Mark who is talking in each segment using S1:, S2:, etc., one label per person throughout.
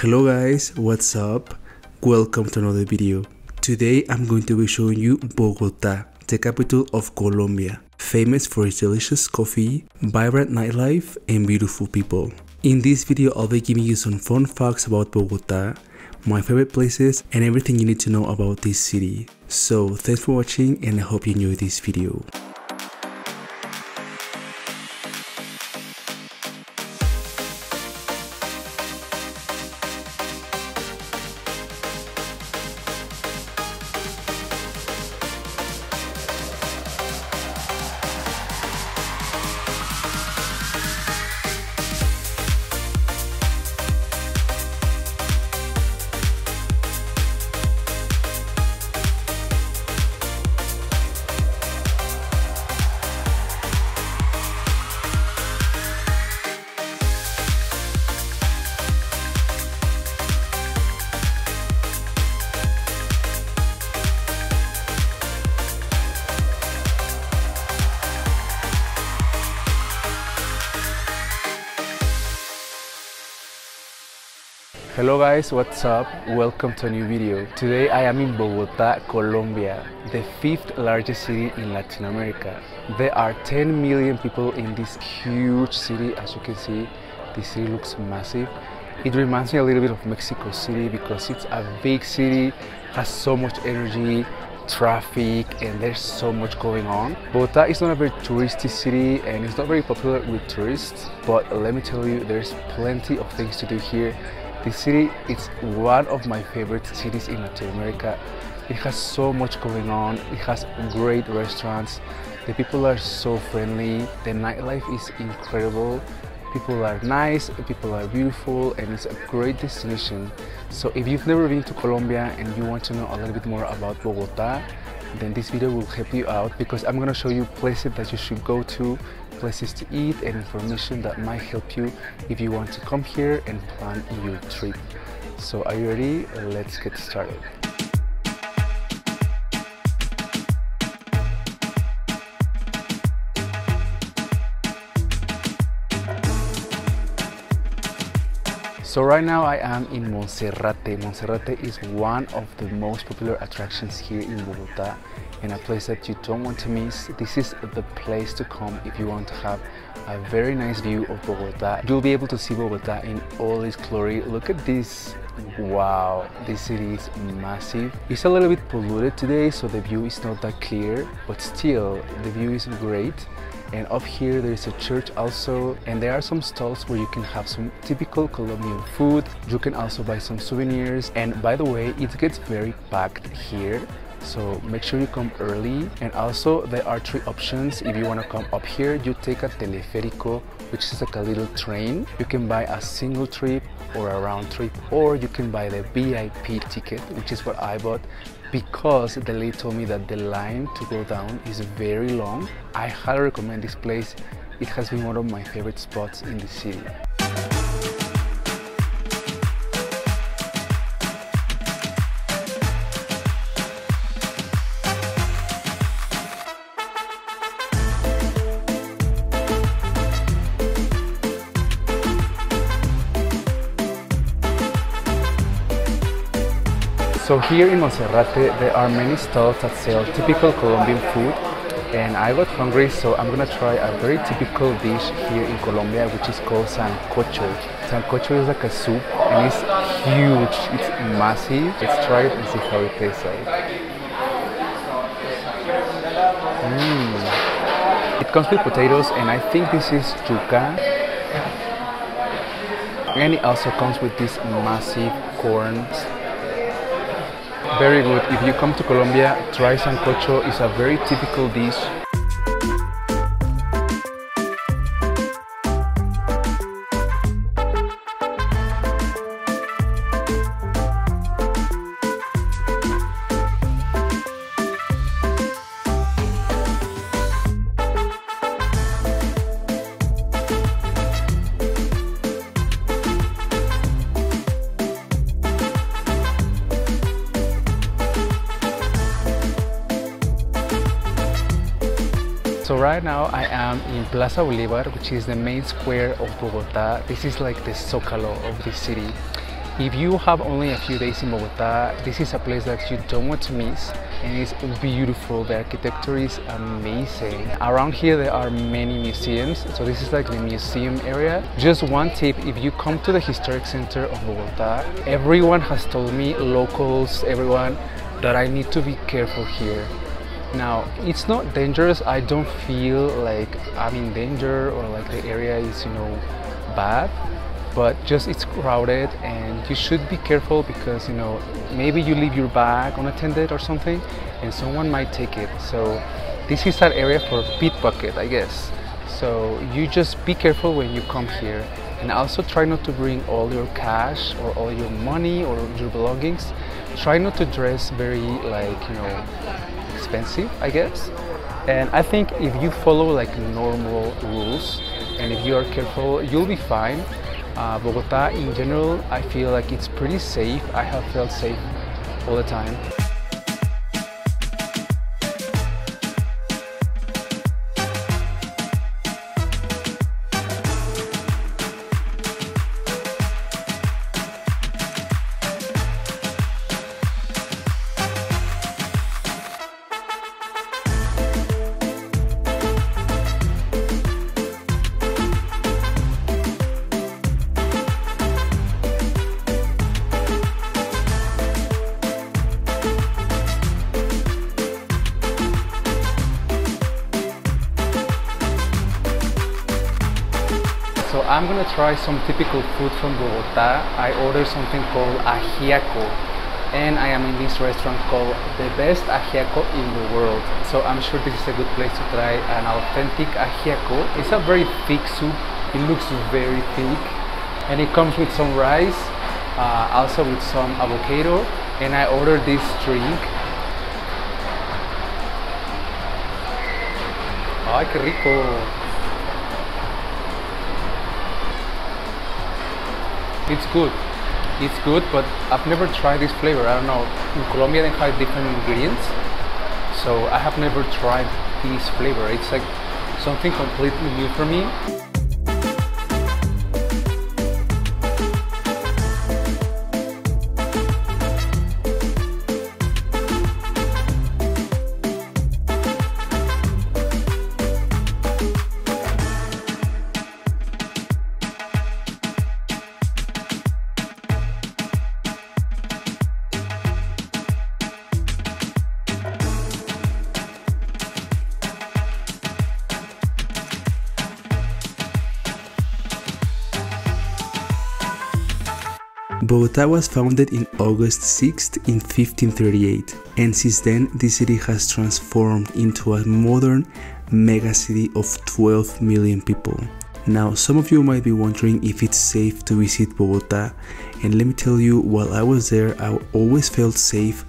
S1: Hello guys, what's up? Welcome to another video. Today I'm going to be showing you Bogota, the capital of Colombia, famous for its delicious coffee, vibrant nightlife, and beautiful people. In this video I'll be giving you some fun facts about Bogota, my favorite places, and everything you need to know about this city. So thanks for watching and I hope you enjoy this video. Hello guys, what's up? Welcome to a new video. Today I am in Bogota, Colombia, the fifth largest city in Latin America. There are 10 million people in this huge city. As you can see, this city looks massive. It reminds me a little bit of Mexico City because it's a big city, has so much energy, traffic and there's so much going on. Bogota is not a very touristy city and it's not very popular with tourists but let me tell you there's plenty of things to do here this city is one of my favorite cities in Latin America. It has so much going on. It has great restaurants. The people are so friendly. The nightlife is incredible. People are nice, people are beautiful, and it's a great destination. So if you've never been to Colombia and you want to know a little bit more about Bogota, then this video will help you out because I'm gonna show you places that you should go to places to eat and information that might help you if you want to come here and plan your trip. So are you ready? Let's get started. So right now I am in Monserrate. Monserrate is one of the most popular attractions here in Bogota and a place that you don't want to miss. This is the place to come if you want to have a very nice view of Bogota. You'll be able to see Bogota in all its glory. Look at this. Wow, this city is massive. It's a little bit polluted today, so the view is not that clear, but still, the view is great and up here there is a church also and there are some stalls where you can have some typical Colombian food you can also buy some souvenirs and by the way it gets very packed here so make sure you come early. And also there are three options. If you want to come up here you take a teleférico which is like a little train. You can buy a single trip or a round trip or you can buy the VIP ticket which is what I bought because the lady told me that the line to go down is very long. I highly recommend this place. It has been one of my favorite spots in the city So here in Monserrate there are many stalls that sell typical Colombian food and I got hungry so I'm gonna try a very typical dish here in Colombia which is called sancocho. Sancocho is like a soup and it's huge, it's massive. Let's try it and see how it tastes like. Mm. It comes with potatoes and I think this is yuca. And it also comes with this massive corn very good. If you come to Colombia, try sancocho. It's a very typical dish. So right now I am in Plaza Bolivar, which is the main square of Bogota. This is like the Zócalo of the city. If you have only a few days in Bogota, this is a place that you don't want to miss and it's beautiful. The architecture is amazing. Around here there are many museums, so this is like the museum area. Just one tip, if you come to the historic center of Bogota, everyone has told me, locals, everyone, that I need to be careful here. Now, it's not dangerous. I don't feel like I'm in danger or like the area is, you know, bad but just it's crowded and you should be careful because you know maybe you leave your bag unattended or something and someone might take it. So this is an area for pickpocket i guess. So you just be careful when you come here and also try not to bring all your cash or all your money or your belongings. Try not to dress very like you know expensive i guess and i think if you follow like normal rules and if you are careful you'll be fine uh, Bogota in general, I feel like it's pretty safe. I have felt safe all the time. Gonna try some typical food from Bogota. I ordered something called ajiaco and I am in this restaurant called the best ajiaco in the world. So I'm sure this is a good place to try an authentic ajiaco. It's a very thick soup. It looks very thick and it comes with some rice, uh, also with some avocado and I ordered this drink. Ay, qué rico. It's good. It's good but I've never tried this flavor. I don't know. In Colombia they have different ingredients so I have never tried this flavor. It's like something completely new for me
S2: Bogota was founded in August 6th in 1538 and since then the city has transformed into a modern megacity of 12 million people. Now some of you might be wondering if it's safe to visit Bogota and let me tell you while I was there I always felt safe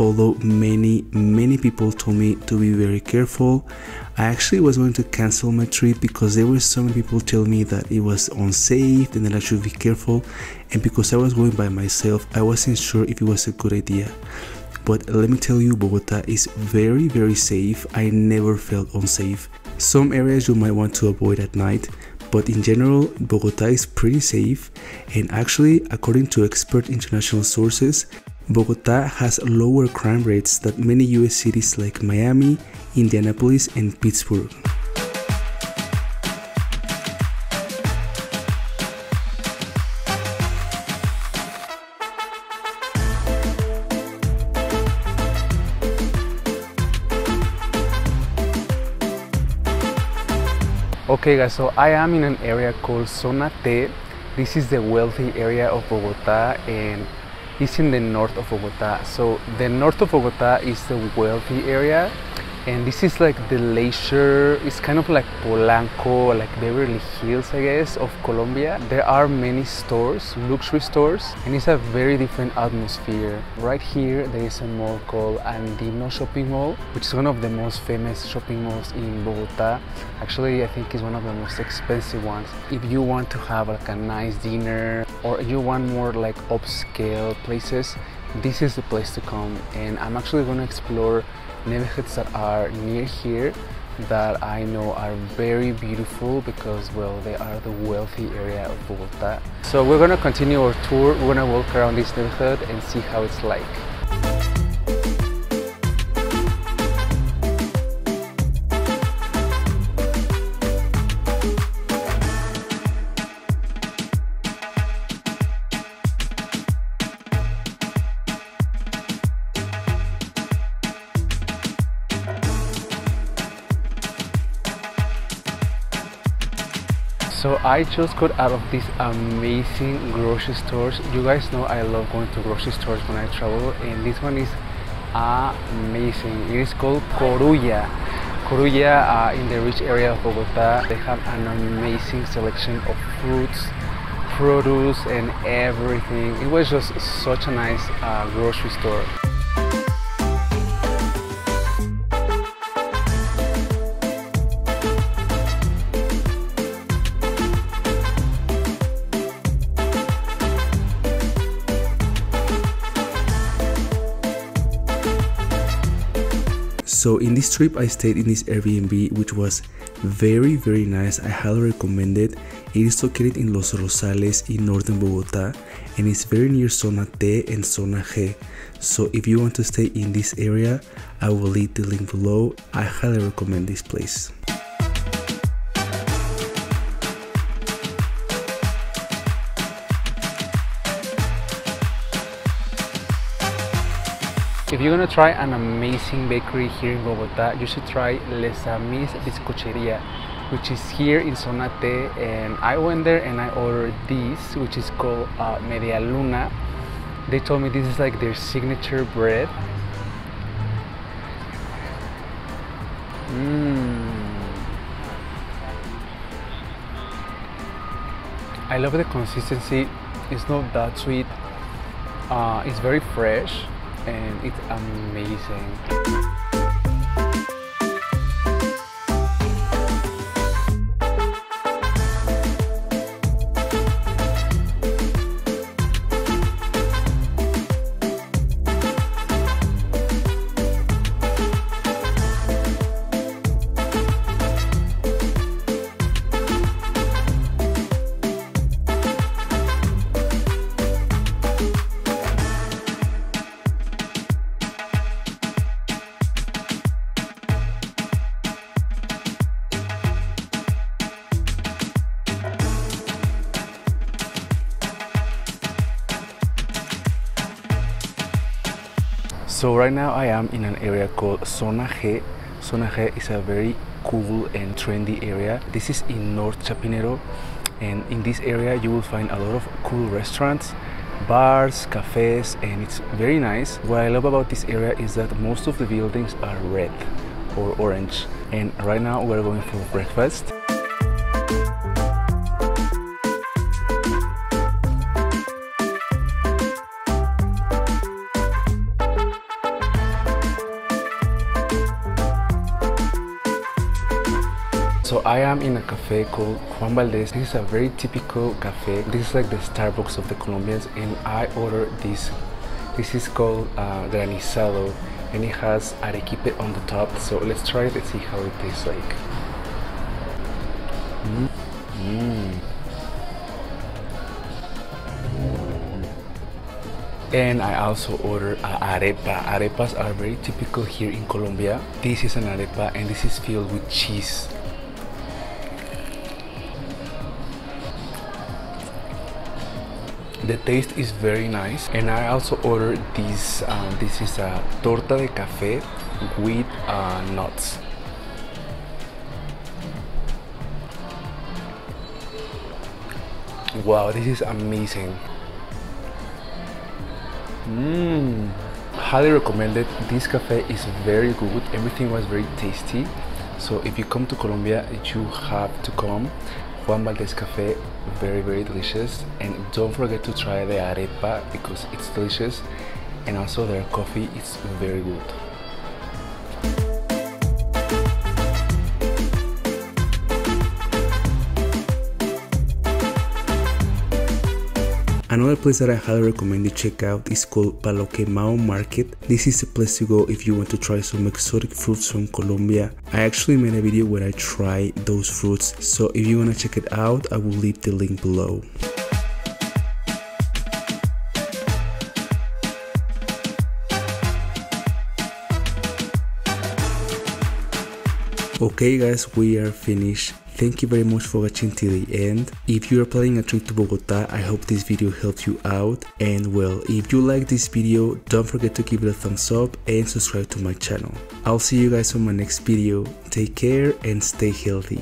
S2: although many many people told me to be very careful i actually was going to cancel my trip because there were so many people telling me that it was unsafe and that i should be careful. And because i was going by myself i wasn't sure if it was a good idea. But let me tell you bogota is very very safe. I never felt unsafe. Some areas you might want to avoid at night but in general bogota is pretty safe. And actually according to expert international sources Bogota has lower crime rates than many US cities like Miami, Indianapolis, and Pittsburgh.
S1: Okay guys, so I am in an area called Zona T. This is the wealthy area of Bogota and is in the north of Bogota. So the north of Bogota is the wealthy area and this is like the leisure it's kind of like Polanco like Beverly Hills I guess of Colombia. There are many stores luxury stores and it's a very different atmosphere. Right here there is a mall called Andino shopping mall which is one of the most famous shopping malls in Bogota. Actually I think it's one of the most expensive ones. If you want to have like a nice dinner or you want more like upscale places this is the place to come and I'm actually going to explore neighborhoods that are near here that I know are very beautiful because well they are the wealthy area of Bogota. So we're gonna continue our tour, we're gonna walk around this neighborhood and see how it's like. So I just got out of these amazing grocery stores. You guys know I love going to grocery stores when I travel and this one is amazing. It is called Carulla. Carulla uh, in the rich area of Bogota. They have an amazing selection of fruits, produce and everything. It was just such a nice uh, grocery store.
S2: So in this trip I stayed in this Airbnb which was very very nice. I highly recommend it. It is located in Los Rosales in northern Bogota and it's very near Zona T and Zona G. So if you want to stay in this area, I will leave the link below. I highly recommend this place.
S1: If you're gonna try an amazing bakery here in Bogota, you should try Les Amis Bizcocheria, which is here in Zona T. And I went there and I ordered this, which is called uh, Media Luna. They told me this is like their signature bread. Mmm. I love the consistency. It's not that sweet. Uh, it's very fresh and it's amazing. So right now I am in an area called Zona G. Zona G is a very cool and trendy area. This is in North Chapinero and in this area you will find a lot of cool restaurants, bars, cafes and it's very nice. What I love about this area is that most of the buildings are red or orange and right now we're going for breakfast. I am in a cafe called Juan Valdez. This is a very typical cafe. This is like the Starbucks of the Colombians and I ordered this. This is called uh, granizado and it has arequipe on the top. So let's try it and see how it tastes like. Mm. Mm. And I also ordered a arepa. Arepas are very typical here in Colombia. This is an arepa and this is filled with cheese. The taste is very nice. And I also ordered this um, this is a torta de café with uh, nuts. Wow this is amazing. Mmm, highly recommended. This cafe is very good. Everything was very tasty. So if you come to Colombia you have to come Juan Valdez Cafe, very very delicious and don't forget to try the arepa because it's delicious and also their coffee is very good.
S2: Another place that I highly recommend you check out is called Paloquemao Market. This is the place to go if you want to try some exotic fruits from Colombia. I actually made a video where I try those fruits, so if you want to check it out, I will leave the link below. Okay guys, we are finished. Thank you very much for watching till the end. If you are planning a trip to Bogota, I hope this video helped you out. And well, if you like this video, don't forget to give it a thumbs up and subscribe to my channel. I'll see you guys on my next video. Take care and stay healthy.